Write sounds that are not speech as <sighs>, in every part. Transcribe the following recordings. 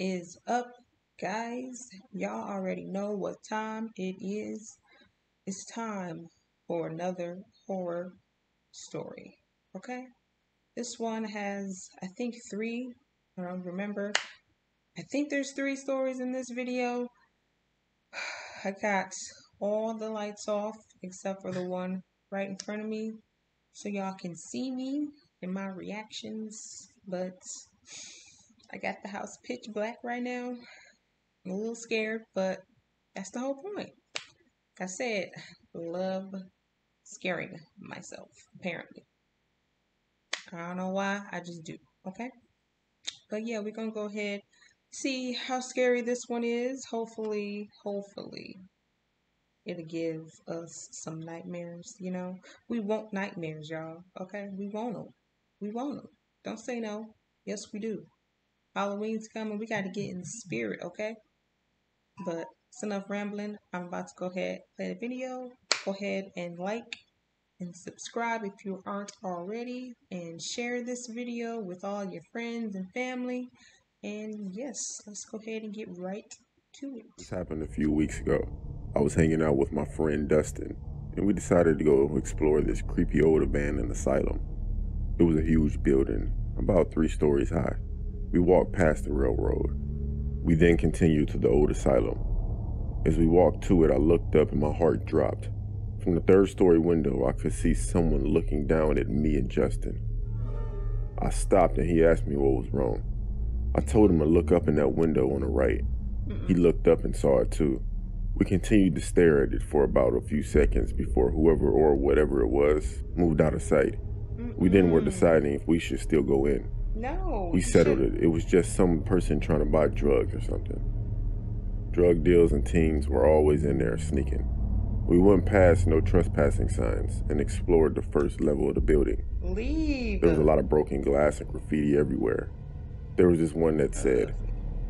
is up, guys? Y'all already know what time it is. It's time for another horror story. Okay? This one has, I think, three. I don't remember. I think there's three stories in this video. <sighs> I got all the lights off except for the one right in front of me so y'all can see me and my reactions. But I got the house pitch black right now. I'm a little scared, but that's the whole point. Like I said, love scaring myself, apparently. I don't know why, I just do, okay? But yeah, we're gonna go ahead, see how scary this one is. Hopefully, hopefully, it'll give us some nightmares, you know? We want nightmares, y'all, okay? We want them. We want them. Don't say no. Yes, we do. Halloween's coming. We got to get in the spirit, okay? But it's enough rambling. I'm about to go ahead play the video. Go ahead and like and subscribe if you aren't already. And share this video with all your friends and family. And yes, let's go ahead and get right to it. This happened a few weeks ago. I was hanging out with my friend Dustin, and we decided to go explore this creepy old abandoned asylum. It was a huge building, about three stories high. We walked past the railroad. We then continued to the old asylum. As we walked to it, I looked up and my heart dropped. From the third story window, I could see someone looking down at me and Justin. I stopped and he asked me what was wrong. I told him to look up in that window on the right. He looked up and saw it too. We continued to stare at it for about a few seconds before whoever or whatever it was moved out of sight. We then were deciding if we should still go in. No. We settled it. It was just some person trying to buy drugs or something. Drug deals and teens were always in there sneaking. We went past no trespassing signs and explored the first level of the building. Leave. There was a lot of broken glass and graffiti everywhere. There was this one that said,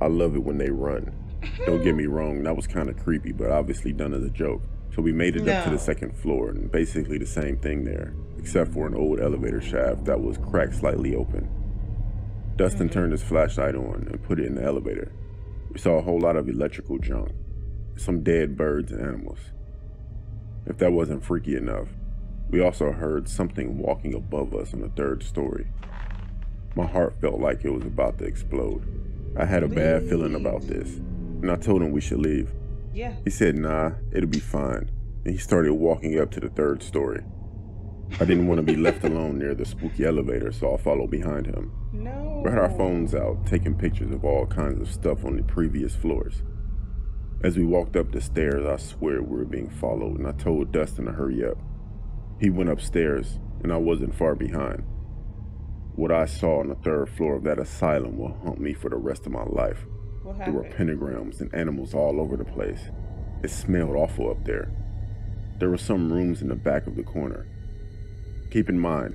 I love it when they run. <laughs> Don't get me wrong, that was kind of creepy, but obviously done as a joke. So we made it up to the second floor and basically the same thing there, except for an old elevator shaft that was cracked slightly open. Dustin turned his flashlight on and put it in the elevator. We saw a whole lot of electrical junk, some dead birds and animals. If that wasn't freaky enough, we also heard something walking above us on the third story. My heart felt like it was about to explode. I had a bad feeling about this, and I told him we should leave. Yeah. He said, nah, it'll be fine. And he started walking up to the third story. I didn't want to be left alone near the spooky elevator, so I followed behind him. No. We had our phones out, taking pictures of all kinds of stuff on the previous floors. As we walked up the stairs, I swear we were being followed, and I told Dustin to hurry up. He went upstairs, and I wasn't far behind. What I saw on the third floor of that asylum will haunt me for the rest of my life. What There were pentagrams and animals all over the place. It smelled awful up there. There were some rooms in the back of the corner. Keep in mind,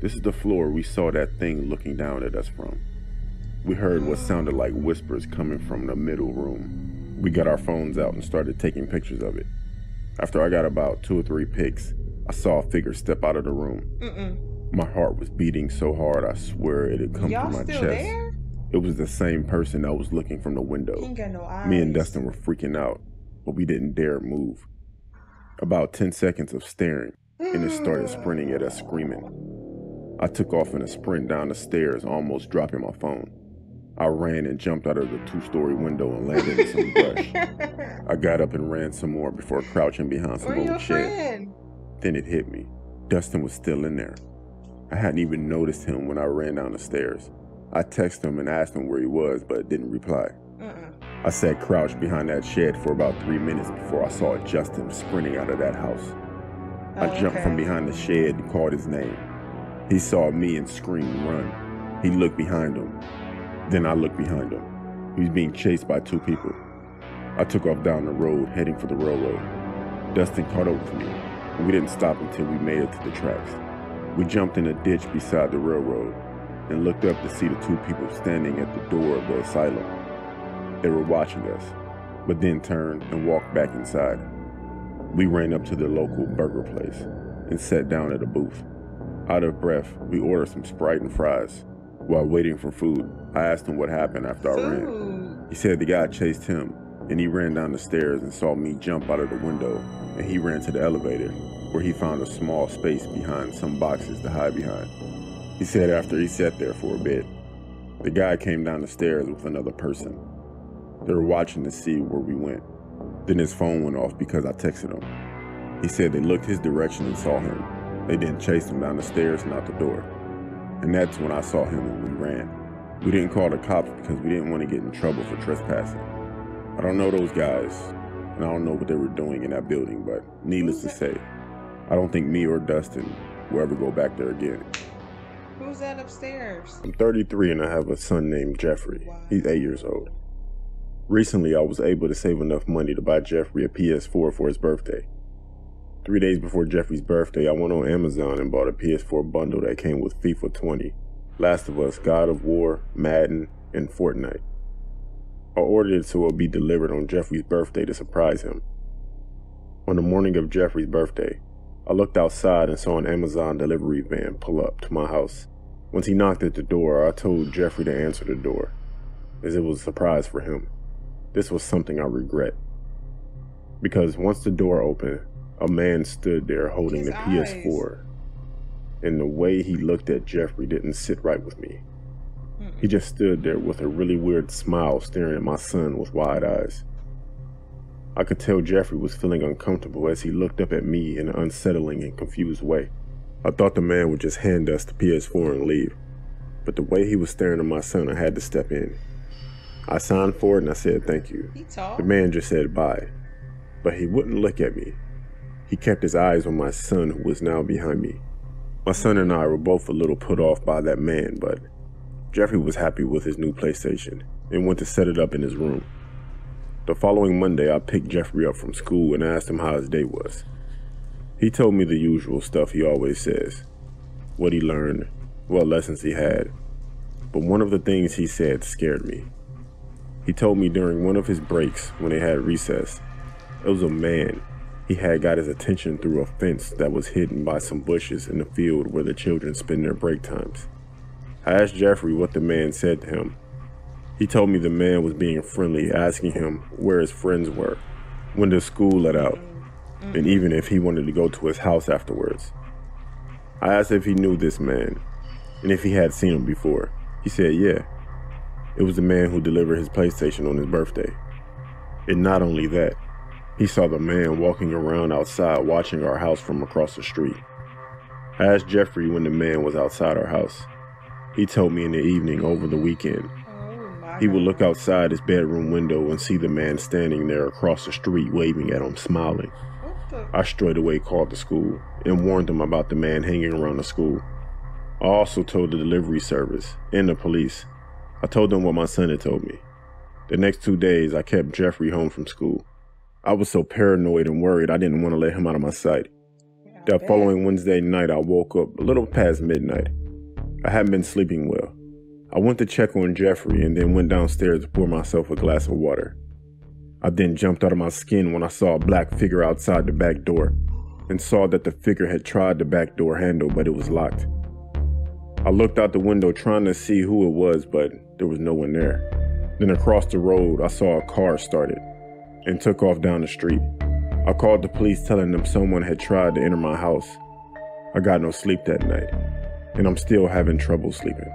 this is the floor we saw that thing looking down at us from. We heard what sounded like whispers coming from the middle room. We got our phones out and started taking pictures of it. After I got about two or three pics, I saw a figure step out of the room. Mm-mm. My heart was beating so hard I swear it had come Y'all to my still chest. there? It was the same person that was looking from the window. He ain't got no eyes. Me and Dustin were freaking out, but we didn't dare move. About 10 seconds of staring, and it started sprinting at us, screaming. I took off in a sprint down the stairs, almost dropping my phone. I ran and jumped out of the two story window and landed in some brush. I <laughs> got up and ran some more before crouching behind some Where old shed. Then it hit me. Dustin was still in there. I hadn't even noticed him when I ran down the stairs. I texted him and asked him where he was, but didn't reply. Uh-uh. I sat crouched behind that shed for about three minutes before I saw Justin sprinting out of that house. I jumped from behind the shed and called his name. He saw me and screamed, run. He looked behind him. Then I looked behind him. He was being chased by two people. I took off down the road, heading for the railroad. Dustin caught up with me, and we didn't stop until we made it to the tracks. We jumped in a ditch beside the railroad and looked up to see the two people standing at the door of the asylum. They were watching us, but then turned and walked back inside. We ran up to the local burger place and sat down at a booth. Out of breath, we ordered some Sprite and fries. While waiting for food, I asked him what happened after I ran. He said the guy chased him and he ran down the stairs and saw me jump out of the window and he ran to the elevator where he found a small space behind some boxes to hide behind. He said after he sat there for a bit, the guy came down the stairs with another person. They were watching to see where we went. Then his phone went off because I texted him. He said they looked his direction and saw him. They didn't chase him down the stairs and out the door. And that's when I saw him and we ran. We didn't call the cops because we didn't want to get in trouble for trespassing. I don't know those guys, and I don't know what they were doing in that building, but needless to say, I don't think me or Dustin will ever go back there again. Who's that upstairs? I'm 33 and I have a son named Jeffrey. He's 8 years old. Recently, I was able to save enough money to buy Jeffrey a PS4 for his birthday. Three days before Jeffrey's birthday, I went on Amazon and bought a PS4 bundle that came with FIFA 20, Last of Us, God of War, Madden, and Fortnite. I ordered it so it would be delivered on Jeffrey's birthday to surprise him. On the morning of Jeffrey's birthday, I looked outside and saw an Amazon delivery van pull up to my house. Once he knocked at the door, I told Jeffrey to answer the door, as it was a surprise for him. This was something I regret. Because once the door opened, a man stood there holding His the eyes. PS4. And the way he looked at Jeffrey didn't sit right with me. He just stood there with a really weird smile staring at my son with wide eyes. I could tell Jeffrey was feeling uncomfortable as he looked up at me in an unsettling and confused way. I thought the man would just hand us the PS4 and leave, but the way he was staring at my son, I had to step in. I signed for it and I said thank you. He tall. The man just said bye, but he wouldn't look at me. He kept his eyes on my son, who was now behind me. My son and I were both a little put off by that man, but Jeffrey was happy with his new PlayStation and went to set it up in his room. The following Monday, I picked Jeffrey up from school and asked him how his day was. He told me the usual stuff he always says what he learned, what lessons he had. But one of the things he said scared me. He told me during one of his breaks when they had recess, it was a man. He had got his attention through a fence that was hidden by some bushes in the field where the children spend their break times. I asked Jeffrey what the man said to him. He told me the man was being friendly, asking him where his friends were, when the school let out, and even if he wanted to go to his house afterwards. I asked if he knew this man, and if he had seen him before. He said, yeah. It was the man who delivered his PlayStation on his birthday. And not only that, he saw the man walking around outside watching our house from across the street. I asked Jeffrey when the man was outside our house. He told me in the evening over the weekend. He would look outside his bedroom window and see the man standing there across the street waving at him, smiling. I straight away called the school and warned them about the man hanging around the school. I also told the delivery service and the police. I told them what my son had told me. The next two days, I kept Jeffrey home from school. I was so paranoid and worried I didn't want to let him out of my sight. That following Wednesday night, I woke up a little past midnight. I hadn't been sleeping well. I went to check on Jeffrey and then went downstairs to pour myself a glass of water. I then jumped out of my skin when I saw a black figure outside the back door and saw that the figure had tried the back door handle, but it was locked. I looked out the window trying to see who it was, but there was no one there. Then across the road, I saw a car started and took off down the street. I called the police telling them someone had tried to enter my house. I got no sleep that night, and I'm still having trouble sleeping.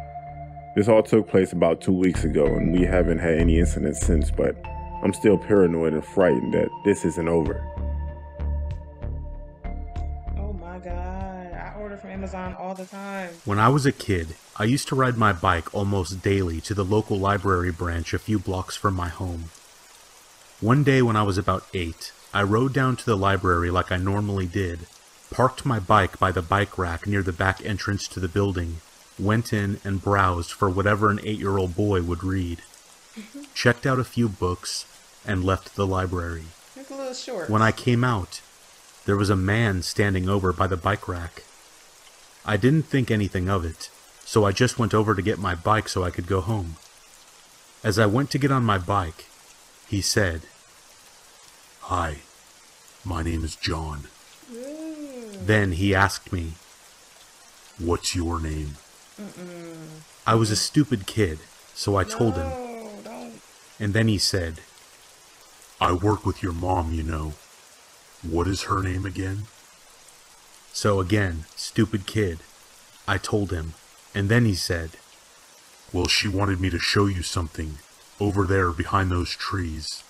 This all took place about two weeks ago, and we haven't had any incidents since, but I'm still paranoid and frightened that this isn't over. Oh my God. I order from Amazon all the time. When I was a kid, I used to ride my bike almost daily to the local library branch a few blocks from my home. One day when I was about eight, I rode down to the library like I normally did, parked my bike by the bike rack near the back entrance to the building, went in and browsed for whatever an eight year old boy would read, mm-hmm. checked out a few books, and left the library. It's a little short. When I came out, there was a man standing over by the bike rack. I didn't think anything of it, so I just went over to get my bike so I could go home. As I went to get on my bike, he said, Hi, my name is John. Mm. Then he asked me, What's your name? I was a stupid kid, so I told him, don't. and then he said, I work with your mom, you know. What is her name again? So again, stupid kid. I told him, and then he said, Well, she wanted me to show you something over there behind those trees.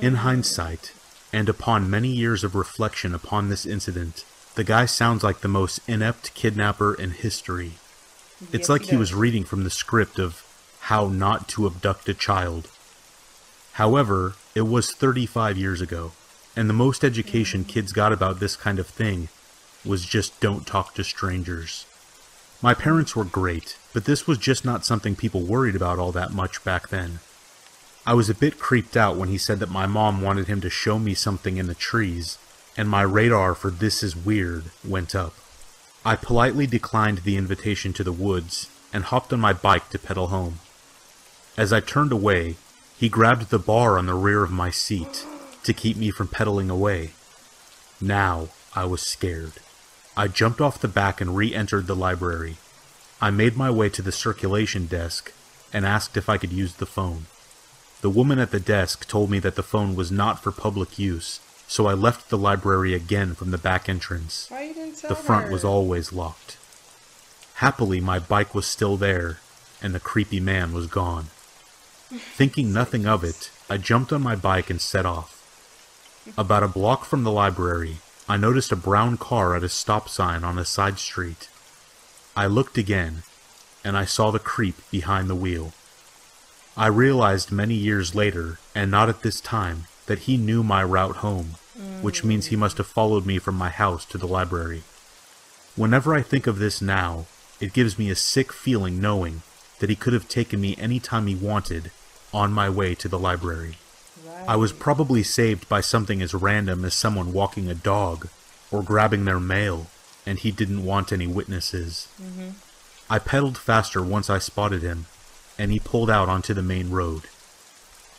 In hindsight, and upon many years of reflection upon this incident, the guy sounds like the most inept kidnapper in history. It's Yes, like he he was reading from the script of How Not to Abduct a Child. However, it was 35 years ago, and the most education kids got about this kind of thing was just don't talk to strangers. My parents were great, but this was just not something people worried about all that much back then. I was a bit creeped out when he said that my mom wanted him to show me something in the trees, and my radar for this is weird went up. I politely declined the invitation to the woods and hopped on my bike to pedal home. As I turned away, he grabbed the bar on the rear of my seat to keep me from pedaling away. Now I was scared. I jumped off the back and re entered the library. I made my way to the circulation desk and asked if I could use the phone. The woman at the desk told me that the phone was not for public use, so I left the library again from the back entrance. Why you didn't tell The front her? was always locked. Happily, my bike was still there, and the creepy man was gone. <laughs> Thinking nothing of it, I jumped on my bike and set off. About a block from the library, I noticed a brown car at a stop sign on a side street. I looked again, and I saw the creep behind the wheel. I realized many years later, and not at this time, that he knew my route home, which means he must have followed me from my house to the library. Whenever I think of this now, it gives me a sick feeling knowing that he could have taken me any time he wanted on my way to the library. I was probably saved by something as random as someone walking a dog or grabbing their mail, and he didn't want any witnesses. Mm-hmm. I pedaled faster once I spotted him, and he pulled out onto the main road.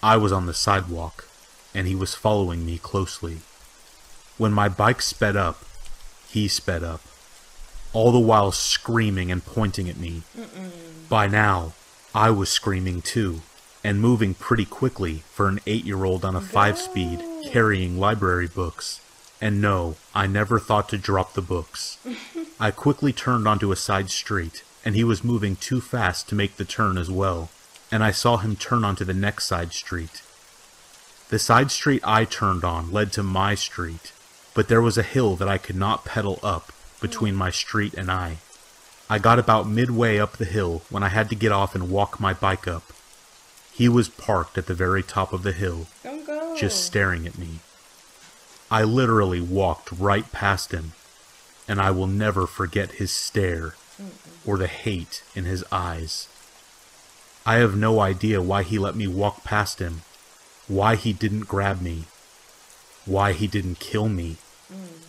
I was on the sidewalk, and he was following me closely. When my bike sped up, he sped up, all the while screaming and pointing at me. By now, I was screaming too, and moving pretty quickly for an eight year old on a five speed carrying library books. And no, I never thought to drop the books. <laughs> I quickly turned onto a side street, and he was moving too fast to make the turn as well, and I saw him turn onto the next side street. The side street I turned on led to my street, but there was a hill that I could not pedal up between my street and I. I got about midway up the hill when I had to get off and walk my bike up. He was parked at the very top of the hill, just staring at me. I literally walked right past him, and I will never forget his stare or the hate in his eyes. I have no idea why he let me walk past him, why he didn't grab me, why he didn't kill me.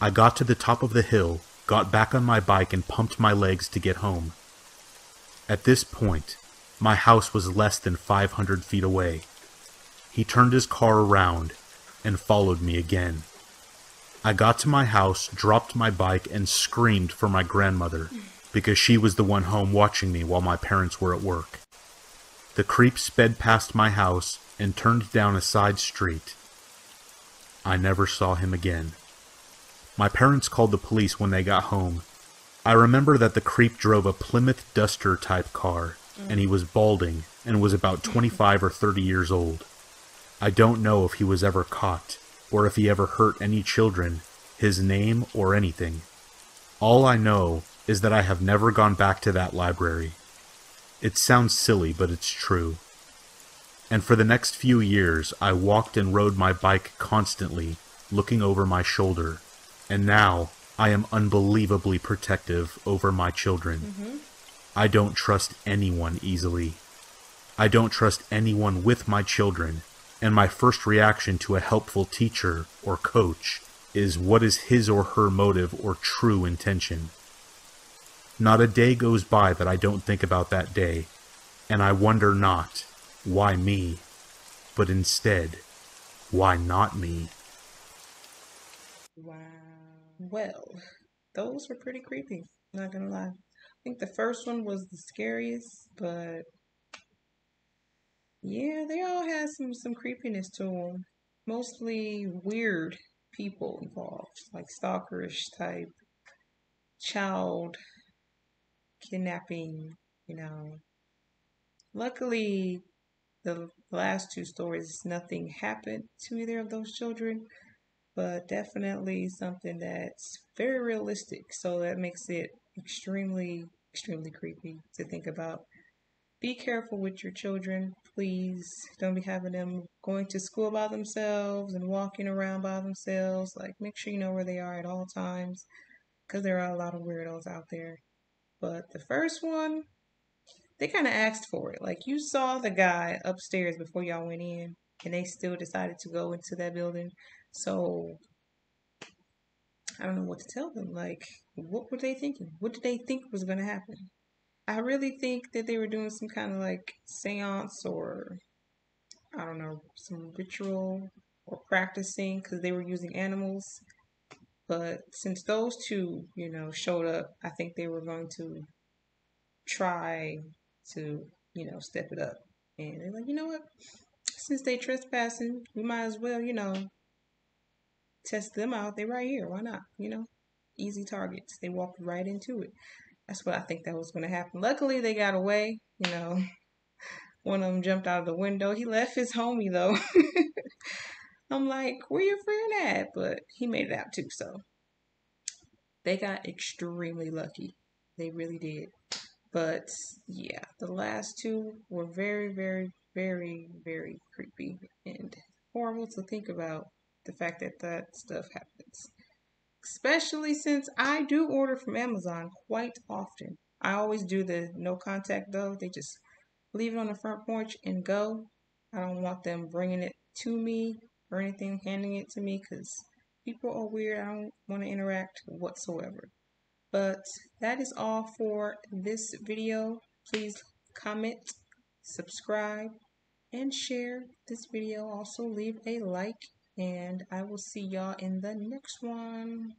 I got to the top of the hill, got back on my bike, and pumped my legs to get home. At this point, my house was less than 500 feet away. He turned his car around and followed me again. I got to my house, dropped my bike, and screamed for my grandmother because she was the one home watching me while my parents were at work. The creep sped past my house and turned down a side street. I never saw him again. My parents called the police when they got home. I remember that the creep drove a Plymouth Duster type car, and he was balding and was about 25 or 30 years old. I don't know if he was ever caught, or if he ever hurt any children, his name, or anything. All I know is that I have never gone back to that library. It sounds silly, but it's true. And for the next few years, I walked and rode my bike constantly, looking over my shoulder. And now, I am unbelievably protective over my children. Mm-hmm. I don't trust anyone easily. I don't trust anyone with my children, and my first reaction to a helpful teacher or coach is what is his or her motive or true intention. Not a day goes by that I don't think about that day, and I wonder not, why me, but instead, why not me? Wow. Well, those were pretty creepy. Not gonna lie. I think the first one was the scariest, but yeah, they all had some some creepiness to them. Mostly weird people involved, like stalkerish type, child kidnapping. You know. Luckily, the last two stories, nothing happened to either of those children, but definitely something that's very realistic. So that makes it extremely, extremely creepy to think about. Be careful with your children, please. Don't be having them going to school by themselves and walking around by themselves. Like, make sure you know where they are at all times because there are a lot of weirdos out there. But the first one, they kind of asked for it. Like you saw the guy upstairs before y'all went in, and they still decided to go into that building. So I don't know what to tell them. Like, what were they thinking? What did they think was going to happen? I really think that they were doing some kind of like seance or I don't know, some ritual or practicing because they were using animals. But since those two, you know, showed up, I think they were going to try to, you know, step it up. And they're like, you know what? Since they trespassing, we might as well, you know, test them out. They're right here. Why not? You know, easy targets. They walked right into it. That's what I think that was going to happen. Luckily, they got away. You know, <laughs> one of them jumped out of the window. He left his homie though. <laughs> I'm like, where your friend at? But he made it out too. So they got extremely lucky. They really did. But yeah, the last two were very, very, very, very creepy and horrible to think about the fact that that stuff happens. Especially since I do order from Amazon quite often. I always do the no contact though. They just leave it on the front porch and go. I don't want them bringing it to me or anything, handing it to me because people are weird. I don't want to interact whatsoever. But that is all for this video. Please comment, subscribe, and share this video. Also leave a like and I will see y'all in the next one.